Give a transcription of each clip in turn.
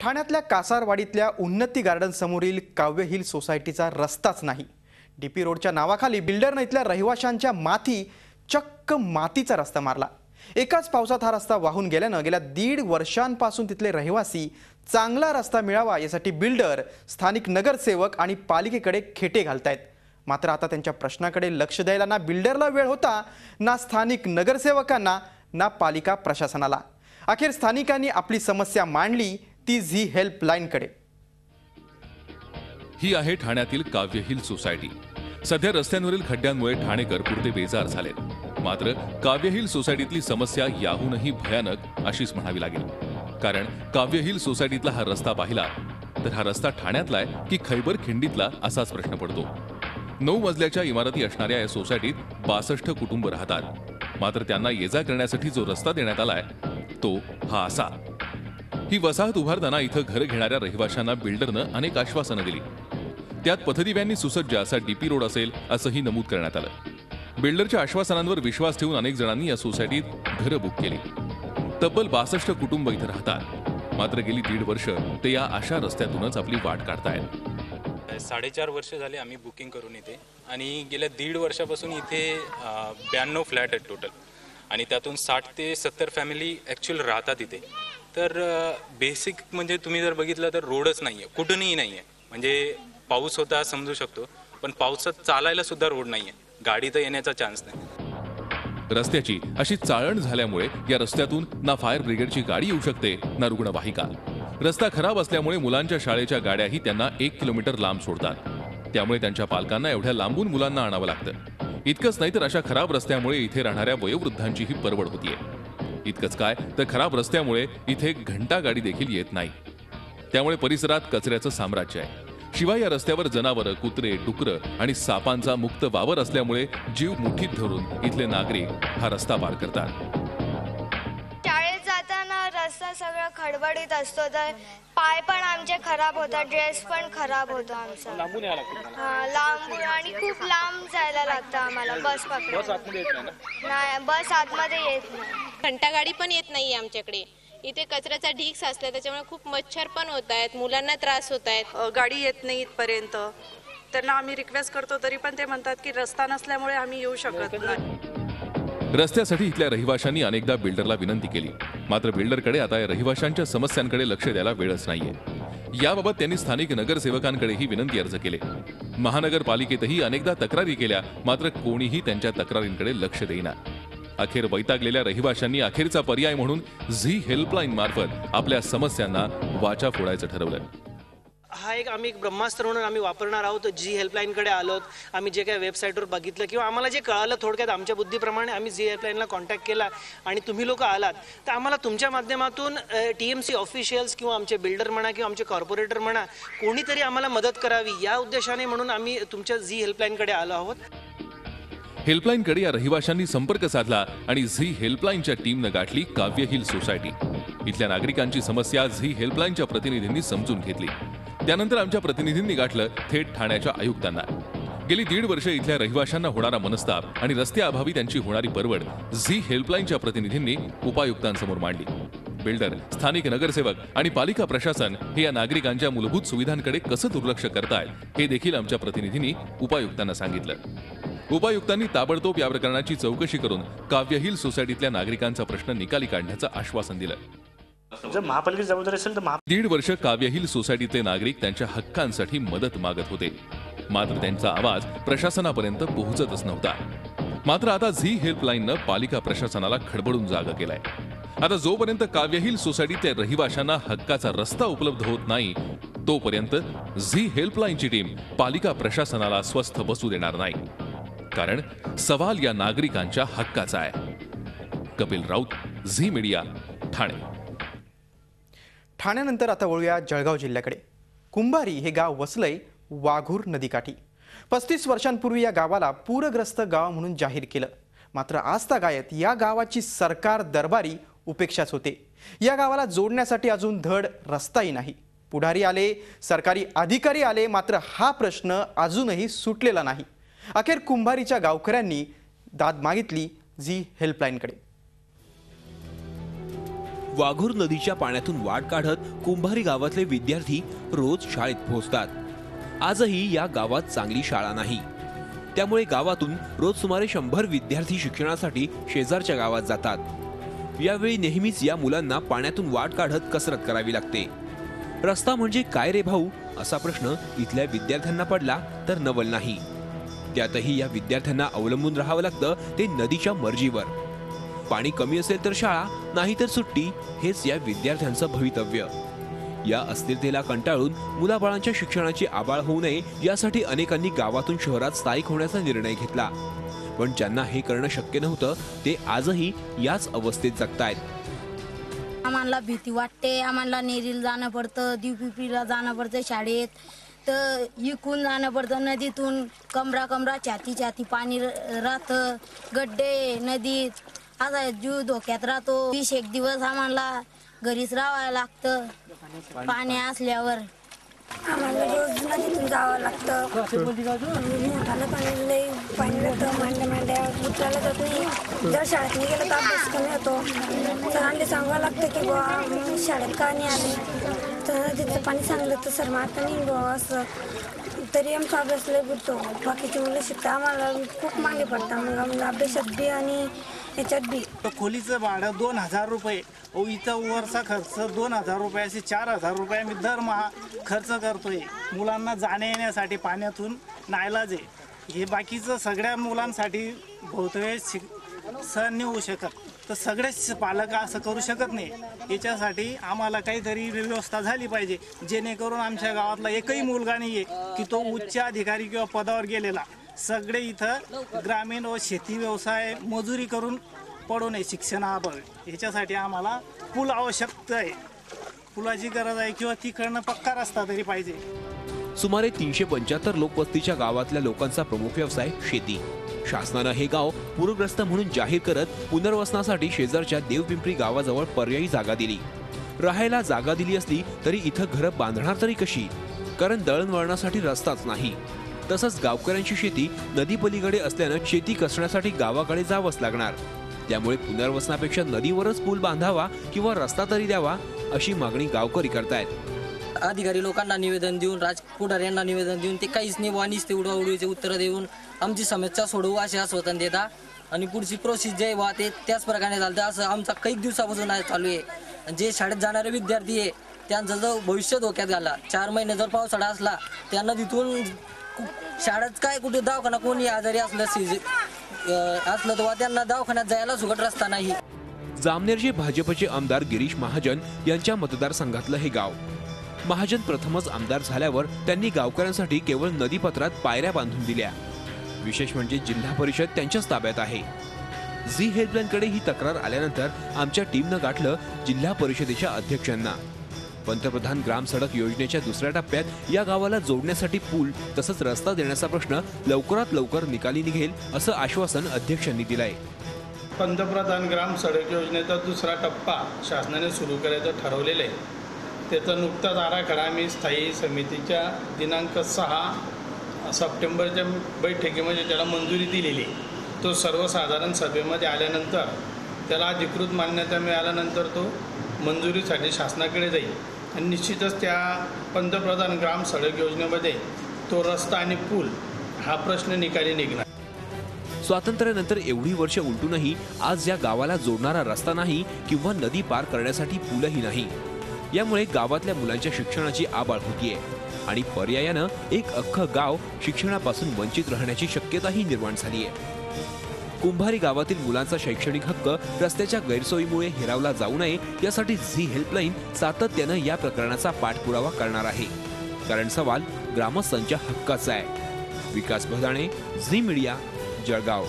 ठाण्यातल्या कासारवाडीतल्या उन्नती गार्डन समोरील काव्य हिल सोसायटीचा रस्ताच नाही. डीपी रोडच्या नावाखाली बिल्डरनं इथल्या रहिवाशांच्या माथी चक्क मातीचा रस्ता मारला. एकाच पावसात हा रस्ता वाहून गेल्यानं गेल्या दीड वर्षांपासून तिथले रहिवासी चांगला रस्ता मिळावा यासाठी बिल्डर स्थानिक नगरसेवक आणि पालिकेकडे खेटे घालतायत. मात्र आता त्यांच्या प्रश्नाकडे लक्ष द्यायला ना बिल्डरला वेळ होता ना स्थानिक नगरसेवकांना ना पालिका प्रशासनाला. अखेर स्थानिकांनी आपली समस्या मांडली ती झी हेल्पलाईनकडे. ही आहे ठाण्यातील काव्य हिल सोसायटी. सध्या रस्त्यांवरील खड्ड्यांमुळे ठाणेकर पुरते बेजार झालेत. मात्र काव्य हिल सोसायटीतली समस्या याहूनही भयानक अशीच म्हणावी लागेल. कारण काव्य हिल सोसायटीतला हा रस्ता पाहिला तर हा रस्ता ठाण्यातला आहे की खैबर खिंडीतला असाच प्रश्न पडतो. नऊ मजल्याच्या इमारती असणाऱ्या या सोसायटीत बासष्ट कुटुंब राहतात. मात्र त्यांना ये जा करण्यासाठी जो रस्ता देण्यात आलाय तो हा असा. ही वसाहत उभारताना इथं घर घेणाऱ्या रहिवाशांना बिल्डरनं अनेक आश्वासनं दिली. त्यात पथदिव्यांनी सुसज्ज असा डीपी रोड असेल असंही नमूद करण्यात आलं. बिल्डरच्या आश्वासनांवर विश्वास ठेवून अनेक जणांनी या सोसायटीत घरं बुक केली. तब्बल बासष्ट कुटुंब इथं राहतात. मात्र गेली दीड वर्ष ते या अशा रस्त्यातूनच आपली वाट काढतायत. साडेचार वर्ष झाले आम्ही बुकिंग करून इथे. आणि गेल्या दीड वर्षापासून इथे ब्याण्णव फ्लॅट आहेत टोटल. आणि त्यातून साठ ते सत्तर फॅमिली ॲक्च्युअल राहतात इथे. तर बेसिक म्हणजे तुम्ही जर बघितलं तर रोडच नाही आहे कुठूनही नाही आहे म्हणजे पाऊस होता समजू शकतो पण पावसात चालायला सुद्धा रोड नाही आहे गाडी तर येण्याचा चान्स नाही. रस्त्याची अशी चाळण झाल्यामुळे या रस्त्यातून ना फायर ब्रिगेडची गाडी येऊ शकते ना रुग्णवाहिका. रस्ता खराब असल्यामुळे मुलांच्या शाळेच्या गाड्याही त्यांना एक किलोमीटर लांब सोडतात. त्यामुळे त्यांच्या पालकांना एवढ्या लांबून मुलांना आणावं लागतं. इतकंच नाही तर अशा खराब रस्त्यामुळे इथे राहणाऱ्या वयोवृद्धांचीही परवड होतीये. इतकंच काय? तर खराब रस्त्यामुळे इथे घंटा गाडी देखील येत नाही. त्यामुळे परिसरात कचऱ्याचं साम्राज्य आहे. शिवाय या रस्त्यावर जनावरं कुत्रे डुकरं आणि सापांचा मुक्त वावर असल्यामुळे जीव मुठीत धरून इथले नागरिक हा रस्ता पार करतात. सगळं खडबडीत असतो तर पाय पण आमचे खराब होतात ड्रेस पण खराब होतो आमचा. लांबून हा लांबून आणि खूप लांब जायला लागतं आम्हाला बस पकडून. नाही बस आतमध्ये येत नाही. घंटागाडी पण येत नाही आमच्याकडे. इथे कचऱ्याचा ढीक साचलाय त्याच्यामुळे खूप मच्छर पण होत आहेत मुलांना त्रास होत आहेत. अ, गाडी येत नाही इथपर्यंत. त्यांना आम्ही रिक्वेस्ट करतो तरी पण ते म्हणतात की रस्ता नसल्यामुळे आम्ही येऊ शकत नाही. रस्त्यासाठी इथल्या रहिवाशांनी अनेकदा बिल्डरला विनंती केली. मात्र बिल्डरकडे आता या रहिवाशांच्या समस्यांकडे लक्ष द्यायला वेळच नाहीये. याबाबत त्यांनी स्थानिक नगरसेवकांकडेही विनंती अर्ज केले. महानगरपालिकेतही अनेकदा तक्रारी केल्या मात्र कोणीही त्यांच्या तक्रारींकडे लक्ष देईना. अखेर वैतागलेल्या रहिवाशांनी अखेरचा पर्याय म्हणून झी हेल्पलाईन मार्फत आपल्या समस्यांना वाचा फोडायचं ठरवलं. हा एक आम्ही एक ब्रह्मास्त्र म्हणून आम्ही वापरणार आहोत. जी हेल्पलाईनकडे आलोत आम्ही जे काही वेबसाईटवर बघितलं किंवा आम्हाला जे कळालं थोडक्यात आमच्या बुद्धीप्रमाणे आम्ही जी हेल्पलाईनला कॉन्टॅक्ट केला आणि तुम्ही लोक आलात तर आम्हाला तुमच्या माध्यमातून टी एम सी ऑफिशियल्स किंवा आमचे बिल्डर म्हणा किंवा आमचे कॉर्पोरेटर म्हणा कोणीतरी आम्हाला मदत करावी या उद्देशाने म्हणून आम्ही तुमच्या झी हेल्पलाईनकडे आलो आहोत. हेल्पलाईनकडे या रहिवाशांनी संपर्क साधला आणि झी हेल्पलाईनच्या टीमनं गाठली काव्य हिल सोसायटी इथल्या नागरिकांची समस्या झी हेल्पलाईनच्या प्रतिनिधींनी समजून घेतली. त्यानंतर आमच्या प्रतिनिधींनी गाठलं थेट ठाण्याच्या आयुक्तांना. गेली दीड वर्ष इथल्या रहिवाशांना होणारा मनस्ताप आणि रस्त्याअभावी त्यांची होणारी परवड झी हेल्पलाईनच्या प्रतिनिधींनी उपायुक्तांसमोर मांडली. बिल्डर स्थानिक नगरसेवक आणि पालिका प्रशासन हे या नागरिकांच्या मूलभूत सुविधांकडे कसं दुर्लक्ष करतायत हे देखील आमच्या प्रतिनिधींनी उपायुक्तांना सांगितलं. उपायुक्तांनी ताबडतोब या प्रकरणाची चौकशी करून काव्य हिल सोसायटीतल्या नागरिकांचा प्रश्न निकाली काढण्याचं आश्वासन दिलं. जर महापालिकेची जबाबदारी असेल तर दीड वर्ष काव्य हिल सोसायटीतले नागरिक त्यांच्या हक्कांसाठी मदत मागत होते. मात्र त्यांचा आवाज प्रशासनापर्यंत पोहोचतच नव्हता. मात्र आता झी हेल्पलाईननं पालिका प्रशासनाला खडबडून जागा केलाय. आता जोपर्यंत काव्य हिल सोसायटीतल्या रहिवाशांना हक्काचा रस्ता उपलब्ध होत नाही तोपर्यंत झी हेल्पलाईनची टीम पालिका प्रशासनाला स्वस्थ बसू देणार नाही. कारण सवाल या नागरिकांच्या हक्काचा आहे. Kapil Raut Zee media Thane. ठाण्यानंतर आता वळूया जळगाव जिल्ह्याकडे. कुंभारी हे गाव वसलंय वाघूर नदीकाठी. पस्तीस वर्षांपूर्वी या गावाला पूरग्रस्त गाव म्हणून जाहीर केलं. मात्र आस्था गायत या गावाची सरकार दरबारी उपेक्षाच होते. या गावाला जोडण्यासाठी अजून धड रस्ताही नाही. पुढारी आले सरकारी अधिकारी आले मात्र हा प्रश्न अजूनही सुटलेला नाही. अखेर कुंभारीच्या गावकऱ्यांनी दाद मागितली झी हेल्पलाईनकडे. वाघूर नदीच्या पाण्यातून वाट काढत कुंभारी गावातले विद्यार्थी रोज शाळेत पोहोचतात. आजही या गावात चांगली शाळा नाही. त्यामुळे गावातून रोज सुमारे शंभर विद्यार्थी शिक्षणासाठी शेजारच्या गावात जातात. यावेळी नेहमीच या मुलांना पाण्यातून वाट काढत कसरत करावी लागते. रस्ता म्हणजे काय रे भाऊ? असा प्रश्न इथल्या विद्यार्थ्यांना पडला तर नवल नाही. त्यातही या विद्यार्थ्यांना अवलंबून राहावं लागतं ते नदीच्या मर्जीवर. पाणी कमी असेल तर शाळा नाही तर सुट्टी हेच या विद्यार्थ्यांचं भवितव्य. या अस्थिरतेला कंटाळून मुलाबाळांच्या शिक्षणाची आबाळ होऊ नये यासाठी अनेकांनी गावातून शहरात स्थायिक होण्याचा निर्णय घेतला. पण ज्यांना हे करणं शक्य नव्हतं ते आजही याच अवस्थेत जगतायत. आम्हाला भीती वाटते आम्हाला नेरीला जाणं पडतं दिवपिपीला जाणं पडतं शाळेत. तर इकून जाणं पडतं नदीतून कमरा कमरा छाती छाती पाणी राहतं गड्डे नदीत आता जीव धोक्यात राहतो. वीस एक दिवस आम्हाला घरीच राहावं लागतं. पाणी असल्यावर. आम्हाला रोज नदीतून जावं लागतं. मोठालं पाणी लई पाणी लागतं मांड्या मांड्या उतरायला जात नाही. जर शाळेत नाही गेलं तर अभ्यास कमी होतो. सरांनी सांगावं लागतं की बुवा शाळेत का नाही आले? तर नदीचं पाणी सांगलं तर सर मारता नाही बुवा असं तरी आमचा अभ्यास लई बुडतो. बाकीची मुलं शिकतात. आम्हाला खूप मागे पडतात. मग आम्हाला अभ्यासात बी आणि त्याच्यात बी. तर खोलीचं भाडं दोन हजार रुपये. ओ इथं वरचा खर्च दोन हजार रुपये असे चार हजार रुपये आम्ही दरमहा खर्च करतोय. मुलांना जाण्या येण्यासाठी पाण्यातून नायलाज आहे. हे बाकीचं सगळ्या मुलांसाठी बहुत शिक सहन नाही होऊ शकत. तर सगळेच पालक असं करू शकत नाही. याच्यासाठी आम्हाला काहीतरी व्यवस्था झाली पाहिजे. जेणेकरून आमच्या गावातला एकही मुलगा नाही आहे की तो उच्च अधिकारी किंवा पदावर गेलेला. सगळे इथं ग्रामीण व शेती व्यवसाय मजुरी करून पडू नये शिक्षणाअभावी ह्याच्यासाठी आम्हाला पूल आवश्यकता आहे. पुलाची गरज आहे किंवा तिकडनं पक्का रस्ता तरी पाहिजे. सुमारे तीनशे पंच्याहत्तर लोकवस्तीच्या गावातल्या लोकांचा प्रमुख व्यवसाय शेती. शासनानं हे गाव पूरग्रस्त म्हणून जाहीर करत पुनर्वसनासाठी शेजारच्या देवपिंपरी गावाजवळ पर्यायी जागा दिली. राहायला जागा दिली असली तरी इथं घरं बांधणार तरी कशी? कारण दळणवळणासाठी रस्ताच नाही. तसंच गावकऱ्यांची शेती नदीपलीकडे असल्यानं शेती कसण्यासाठी गावाकडे जावंच लागणार. त्यामुळे पुनर्वसनापेक्षा नदीवरच पूल बांधावा किंवा रस्ता तरी द्यावा अशी मागणी गावकरी करतायत. अधिकारी लोकांना निवेदन देऊन राज पुढाऱ्यांना निवेदन देऊन ते काहीच नाही वाणीच ते उडवाउडवीचे उत्तर देऊन आमची समस्या सोडवू असे आश्वासन देता. आणि पुढची प्रोसेस जे वा ते त्याच प्रकारे चालतं. असं आमचा काही दिवसापासून चालू आहे. जे शाळेत जाणारे विद्यार्थी आहे त्यांचं जर भविष्य धोक्यात घाला. चार महिने जर पावसाळा असला त्यांना तिथून शाळेत काय कुठे दवाखाना कोणी आजारी असलं सीज असलं तेव्हा त्यांना दवाखान्यात जायला सुगट रस्ता नाही. जामनेरचे भाजपचे आमदार गिरीश महाजन यांच्या मतदारसंघातलं हे गाव. महाजन प्रथमच आमदार झाल्यावर त्यांनी गावकऱ्यांसाठी केवळ नदीपत्रात पायऱ्या बांधून दिल्या. विशेष म्हणजे जिल्हा परिषद त्यांच्याच ताब्यात आहे. झी हेल्पलाईनकडे ही तक्रार आल्यानंतर आमच्या टीमनं गाठलं जिल्हा परिषदेच्या अध्यक्षांना. पंतप्रधान ग्राम सडक योजनेच्या दुसऱ्या टप्प्यात या गावाला जोडण्यासाठी पूल तसंच रस्ता देण्याचा प्रश्न लवकरात लवकर निकाली निघेल असं आश्वासन अध्यक्षांनी दिलंय. पंतप्रधान ग्राम सडक योजनेचा दुसरा टप्पा शासनाने सुरू करायचं ठरवलेलं आहे. त्याचा नुकताच आराखडा आम्ही स्थायी समितीच्या दिनांक सहा सप्टेंबरच्या बैठकीमध्ये त्याला मंजुरी दिलेली तो सर्वसाधारण सभेमध्ये आल्यानंतर त्याला अधिकृत मान्यता मिळाल्यानंतर तो मंजुरीसाठी शासनाकडे जाईल. आणि निश्चितच त्या पंतप्रधान ग्राम सडक योजनेमध्ये तो रस्ता आणि पूल हा प्रश्न निकाली निघणार. स्वातंत्र्यानंतर एवढी वर्ष उलटूनही आज या गावाला जोडणारा रस्ता नाही किंवा नदी पार करण्यासाठी पूलही नाही. यामुळे गावातल्या मुलांच्या शिक्षणाची आबाळ होतीये. आणि पर्यायानं एक अख्खं गाव शिक्षणापासून वंचित राहण्याची शक्यताही निर्माण झाली आहे कुंभारी गावातील मुलांचा शैक्षणिक हक्क रस्त्याच्या गैरसोयीमुळे हिरावला जाऊ नये यासाठी झी हेल्पलाईन सातत्यानं या प्रकरणाचा पाठपुरावा करणार आहे. कारण सवाल ग्रामस्थांच्या हक्काचा आहे. Vikas Bhadane Zee media Jalgaon.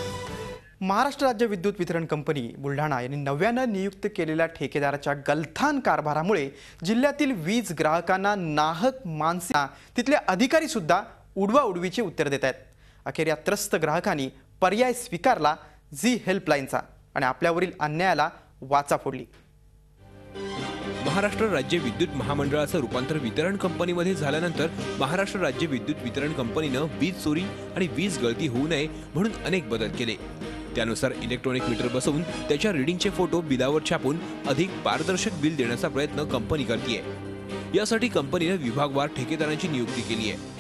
Maharashtra राज्य विद्युत वितरण कंपनी बुलढाणा यांनी नव्यानं नियुक्त केलेल्या ठेकेदाराच्या गलथान कारभारामुळे जिल्ह्यातील वीज ग्राहकांना नाहक मानसिक तिथले अधिकारी सुद्धा उडवा उडवीची उत्तर देत आहेत. अखेर या त्रस्त ग्राहकांनी पर्याय स्वीकारला झी हेल्पलाईनचा आणि आपल्यावरील अन्यायाला वाचा फोडली. महाराष्ट्र राज्य विद्युत महामंडळाचं रूपांतर वितरण कंपनीमध्ये झाल्यानंतर महाराष्ट्र राज्य विद्युत वितरण कंपनीनं वीज चोरी आणि वीज गळती होऊ नये म्हणून अनेक बदल केले. त्यानुसार इलेक्ट्रॉनिक मीटर बसवून त्याच्या रिडिंगचे फोटो बिलावर छापून अधिक पारदर्शक बिल देण्याचा प्रयत्न कंपनी करते यासाठी कंपनीने विभागवार ठेकेदारांची नियुक्ती केली आहे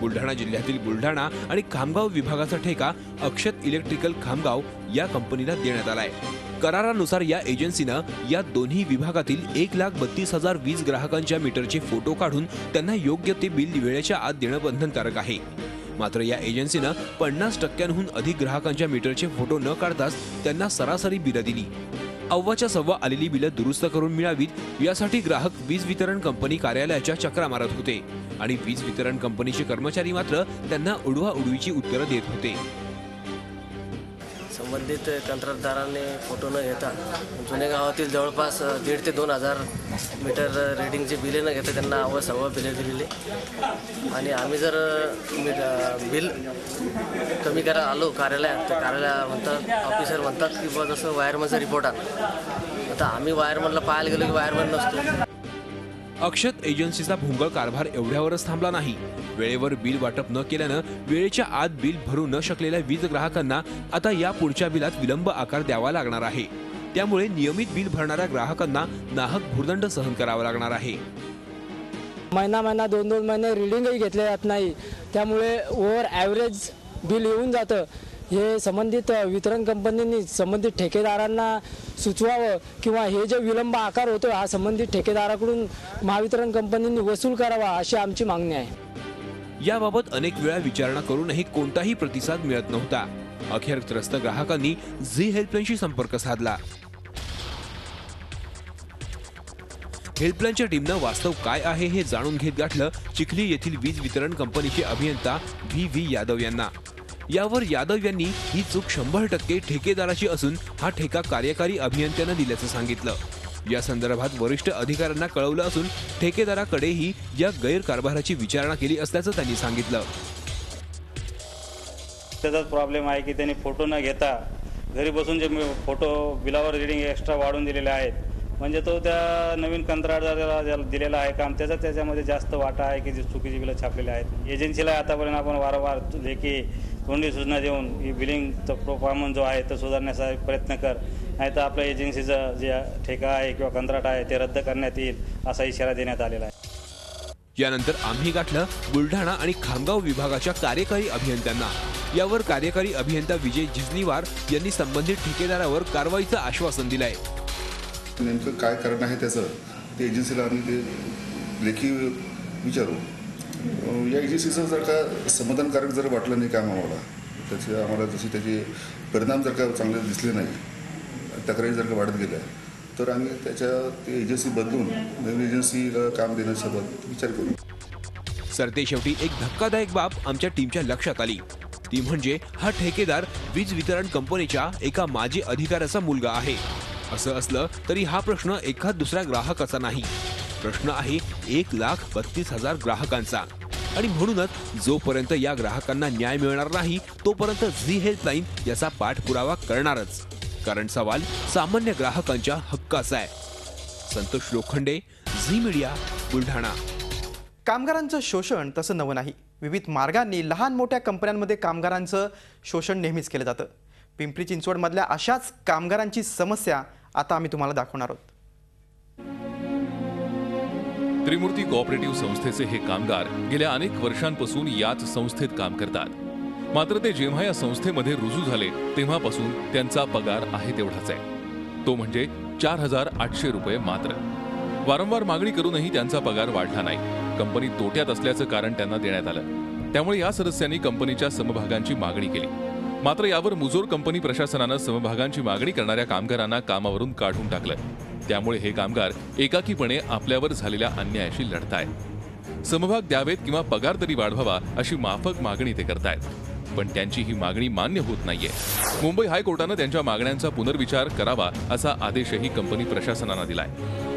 बुलढाणा जिल्ह्यातील बुलढाणा आणि खामगाव विभागाचा ठेका अक्षत इलेक्ट्रिकल खामगाव या कंपनीला देण्यात आलाय. करारानुसार या एजन्सीनं या दोन्ही विभागातील एक लाख बत्तीस हजार वीज ग्राहकांच्या मीटरचे फोटो काढून त्यांना योग्य ते बिल वेळेच्या आत देणं बंधनकारक आहे. मात्र या एजन्सीनं पन्नास टक्क्यांहून अधिक ग्राहकांच्या मीटरचे फोटो न काढताच त्यांना सरासरी बिलं दिली. अव्वाच्या सव्वा आलेली बिलं दुरुस्त करून मिळावीत यासाठी ग्राहक वीज वितरण कंपनी कार्यालयाच्या चक्रा मारत होते. आणि वीज वितरण कंपनीचे कर्मचारी मात्र त्यांना उडवा उडवीची उत्तरं देत होते. संबंधित कंत्राटदाराने फोटो न घेता जुन्या गावातील जवळपास दीड ते दोन हजार मीटर रेडिंगची बिले न घेता त्यांना अव सव्वा बिले दिलेली. आणि आम्ही जर बिल कमी करा आलो कार्यालयात तर कार्यालय म्हणतात ऑफिसर म्हणतात की बुवा जसं वायरमनचा रिपोर्ट आला. आता आम्ही वायरमनला पाहायला गेलो की वायरमन नसतो. अक्षत एजन्सीचा भोंगळ कारभार एवढ्यावरच थांबला नाही. वेळेवर बिल वाटप न केल्यानं वेळेच्या आत बिल भरू न शकलेल्या वीज ग्राहकांना आता या पुढच्या बिलात विलंब आकार द्यावा लागणार आहे. त्यामुळे नियमित बिल भरणाऱ्या ग्राहकांना नाहक भूर्दंड सहन करावा लागणार आहे. महिना महिना दोन दोन महिने रिडिंगही घेतले जात नाही. त्यामुळे ओव्हर ॲव्हरेज बिल येऊन जातं. हे संबंधित वितरण कंपनींनी संबंधित ठेकेदारांना सुचवावं किंवा हे जे विलंब आकार होतो हा संबंधित ठेकेदाराकडून महावितरण कंपनींनी वसूल करावा अशी आमची मागणी आहे. याबाबत अनेक वेळा विचारणा करूनही कोणताही प्रतिसाद मिळत नव्हता. अखेर त्रस्त ग्राहकांनी झी हेल्पलाईनशी संपर्क साधला. हेल्पलाईनच्या टीमनं वास्तव काय आहे हे जाणून घेत गाठलं चिखली येथील वीज वितरण कंपनीचे अभियंता व्ही व्ही यादव यांना. यावर यादव यांनी ही चूक शंभर टक्के ठेकेदाराची असून हा ठेका कार्यकारी अभियंत्यानं दिल्याचं सांगितलं. या संदर्भात वरिष्ठ अधिकाऱ्यांना कळवलं असून ठेकेदाराकडेही या गैरकारभाराची विचारणा केली असल्याचं त्यांनी सांगितलं. त्याचाच प्रॉब्लेम आहे की त्यांनी फोटो न घेता घरी बसून जे फोटो बिलावर रिडिंग एक्स्ट्रा वाढून दिलेले आहेत. म्हणजे तो त्या नवीन कंत्राटदाराला दिलेला आहे काम त्याचा त्याच्यामध्ये जास्त वाटा आहे की जे चुकीची बिलं छापलेली आहेत. एजन्सीला आतापर्यंत आपण वारंवार लेखी तोंडी सूचना देऊन ही बिलिंगचा परफॉर्मन्स जो आहे तो सुधारण्याचा प्रयत्न कर. नाही तर आपल्या एजन्सीचं जे ठेका आहे किंवा कंत्राट आहे ते रद्द करण्यात येईल असा इशारा देण्यात आलेला आहे. यानंतर आम्ही गाठलं बुलढाणा आणि खामगाव विभागाच्या कार्यकारी अभियंत्यांना. यावर कार्यकारी अभियंता विजय जिजनीवार यांनी संबंधित ठेकेदारावर कारवाईचं आश्वासन दिलंय. नेमकं काय कारण आहे त्याचं? ते एजन्सीला आम्ही ते लेखी विचारू. या एजन्सीचं जर का समाधानकारक जर वाटलं नाही काम आम्हाला त्याची आम्हाला जशी त्याचे परिणाम जर का चांगले दिसले नाही तक्रारी जर का वाढत गेल्या तर आम्ही त्याच्या ते एजन्सी बदलून नवीन एजन्सीला काम देण्यासोबत विचार करू. सरते शेवटी एक धक्कादायक बाब आमच्या टीमच्या लक्षात आली. ती म्हणजे हा ठेकेदार वीज वितरण कंपनीच्या एका माजी अधिकाऱ्याचा मुलगा आहे. असं असलं तरी हा प्रश्न एखाद दुसऱ्या ग्राहकाचा नाही. प्रश्न आहे एक लाख बत्तीस हजार ग्राहकांचा. आणि म्हणूनच जोपर्यंत या ग्राहकांना न्याय मिळणार नाही तोपर्यंत झी हेल्पलाईन याचा पाठपुरावा करणारच. कारण सवाल सामान्य ग्राहकांच्या हक्काचा आहे. Santosh Lokhande Zee media Buldhana. कामगारांचं शोषण तसं नवं नाही. विविध मार्गांनी लहान मोठ्या कंपन्यांमध्ये कामगारांचं शोषण नेहमीच केलं जातं. पिंपरी चिंचवडमधल्या अशाच कामगारांची समस्या आता आम्ही तुम्हाला दाखवणार आहोत. त्रिमूर्ती कोऑपरेटिव्ह संस्थेचे हे कामगार गेल्या अनेक वर्षांपासून याच संस्थेत काम करतात. मात्र ते जेव्हा या संस्थेमध्ये रुजू झाले तेव्हापासून त्यांचा पगार आहे तेवढाच आहे. तो म्हणजे चार हजार आठशे रुपये मात्र. वारंवार मागणी करूनही त्यांचा पगार वाढला नाही. कंपनी तोट्यात असल्याचं कारण त्यांना देण्यात आलं. त्यामुळे या सदस्यांनी कंपनीच्या समभागांची मागणी केली. मात्र यावर मुजोर कंपनी प्रशासनानं समभागांची मागणी करणाऱ्या कामगारांना कामावरून काढून टाकलं. त्यामुळे हे कामगार एकाकीपणे आपल्यावर झालेल्या अन्यायाशी लढतायत. समभाग द्यावेत किंवा पगार तरी वाढवावा अशी माफक मागणी ते करतायत. पण त्यांची ही मागणी मान्य होत नाहीये. मुंबई हायकोर्टानं त्यांच्या मागण्यांचा पुनर्विचार करावा असा आदेशही कंपनी प्रशासनानं दिलाय.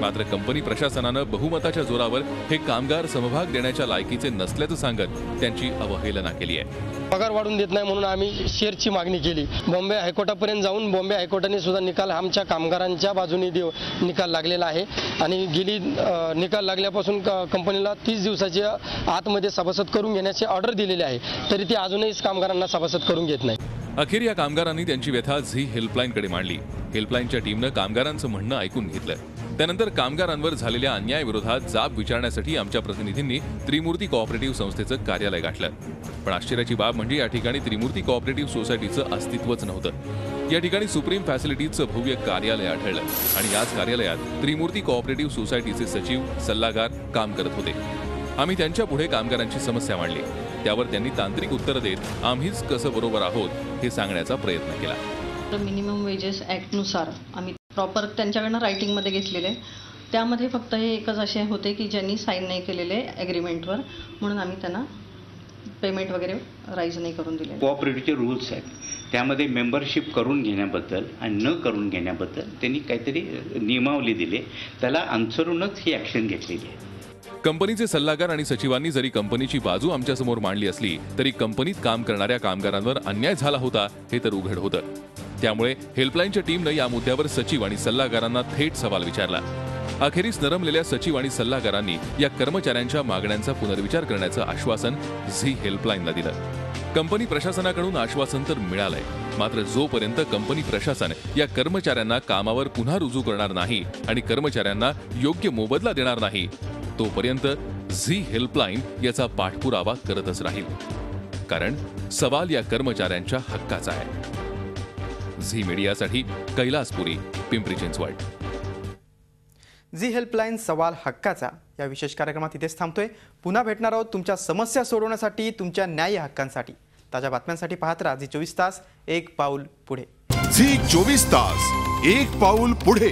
मात्र कंपनी प्रशासनानं बहुमताच्या जोरावर हे कामगार समभाग देण्याच्या लायकीचे नसल्याचं सांगत त्यांची अवहेलना केली आहे. पगार वाढून देत नाही म्हणून आम्ही शेअरची मागणी केली. बॉम्बे हायकोर्टापर्यंत जाऊन बॉम्बे हायकोर्टाने सुद्धा निकाल आमच्या कामगारांच्या बाजूने देव निकाल लागलेला आहे. आणि गेली निकाल लागल्यापासून कंपनीला तीस दिवसाच्या आतमध्ये सभासद करून घेण्याची ऑर्डर दिलेली आहे. तरी ती अजूनही कामगारांना सभासद करून घेत नाही. अखेर या कामगारांनी त्यांची व्यथा झी हेल्पलाईनकडे मांडली. हेल्पलाईनच्या टीमनं कामगारांचं म्हणणं ऐकून घेतलं. त्यानंतर कामगारांवर झालेल्या अन्यायाविरोधात जाब विचारण्यासाठी आमच्या प्रतिनिधींनी त्रिमूर्ती कॉपरेटिव्ह संस्थेचं कार्यालय गाठलं. पण आश्चर्याची बाब म्हणजे या ठिकाणी त्रिमूर्ती कॉपरेटिव्ह सोसायटीचं अस्तित्वच नव्हतं. या ठिकाणी सुप्रीम फॅसिलिटीजचं भव्य कार्यालय आढळलं आणि याच कार्यालयात त्रिमूर्ती कोऑपरेटिव्ह सोसायटीचे सचिव सल्लागार काम करत होते. आम्ही त्यांच्या पुढे कामगारांची समस्या मांडली. त्यावर त्यांनी तांत्रिक उत्तर देत आम्हीच कसं बरोबर आहोत हे सांगण्याचा प्रयत्न केला. मिनिमम वेजेस ॲक्टनुसार आम्ही प्रॉपर त्यांच्याकडनं रायटिंगमध्ये घेतलेले. त्यामध्ये फक्त हे एकच असे होते की ज्यांनी साईन नाही केलेले ॲग्रीमेंटवर म्हणून आम्ही त्यांना पेमेंट वगैरे राईज नाही करून दिले कोऑपरेटिव्हचे रूल्स आहेत. त्यामध्ये मेंबरशिप करून घेण्याबद्दल आणि न करून घेण्याबद्दल त्यांनी काहीतरी नियमावली दिली. त्याला अनुसरूनच ही ॲक्शन घेतलेली आहे. कंपनीचे सल्लागार आणि सचिवांनी जरी कंपनीची बाजू आमच्यासमोर मांडली असली तरी कंपनीत काम करणाऱ्या कामगारांवर अन्याय झाला होता हे तर उघड होतं. त्यामुळे हेल्पलाईनच्या टीमनं या मुद्द्यावर सचिव आणि सल्लागारांना थेट सवाल विचारला. अखेरीस नरमलेल्या सचिव आणि सल्लागारांनी या कर्मचाऱ्यांच्या मागण्यांचा पुनर्विचार करण्याचं आश्वासन झी हेल्पलाईनला दिलं. कंपनी प्रशासनाकडून आश्वासन तर मिळालंय मात्र जोपर्यंत कंपनी प्रशासन या कर्मचाऱ्यांना कामावर पुन्हा रुजू करणार नाही आणि कर्मचाऱ्यांना योग्य मोबदला देणार नाही तोपर्यंत झी हेल्पलाईन याचा पाठपुरावा करतच राहील. कारण सवाल या कर्मचाऱ्यांच्या हक्काचा आहे. झी मीडियासाठी कैलासपुरी पिंपरी चिंचवड. झी हेल्पलाईन सवाल हक्काचा या विशेष कार्यक्रमात इथेच थांबतोय. पुन्हा भेटणार आहोत तुमच्या समस्या सोडवण्यासाठी तुमच्या न्याय हक्कांसाठी. ताज्या बातम्यांसाठी पाहत राहा झी चोवीस तास एक पाऊल पुढे. झी चोवीस तास एक पाऊल पुढे.